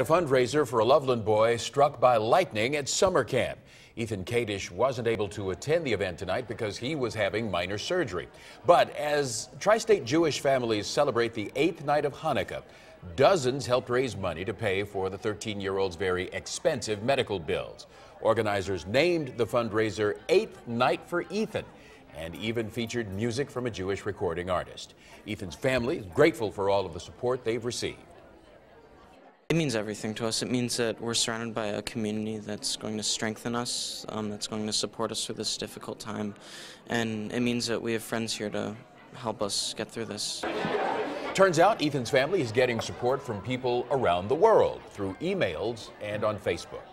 A fundraiser for a Loveland boy struck by lightning at summer camp. Ethan Kadish wasn't able to attend the event tonight because he was having minor surgery. But as tri state Jewish families celebrate the eighth night of Hanukkah, dozens helped raise money to pay for the 13 year old's very expensive medical bills. Organizers named the fundraiser Eighth Night for Ethan and even featured music from a Jewish recording artist. Ethan's family is grateful for all of the support they've received. It means everything to us. It means that we're surrounded by a community that's going to strengthen us, um, that's going to support us through this difficult time. And it means that we have friends here to help us get through this. Turns out Ethan's family is getting support from people around the world through emails and on Facebook.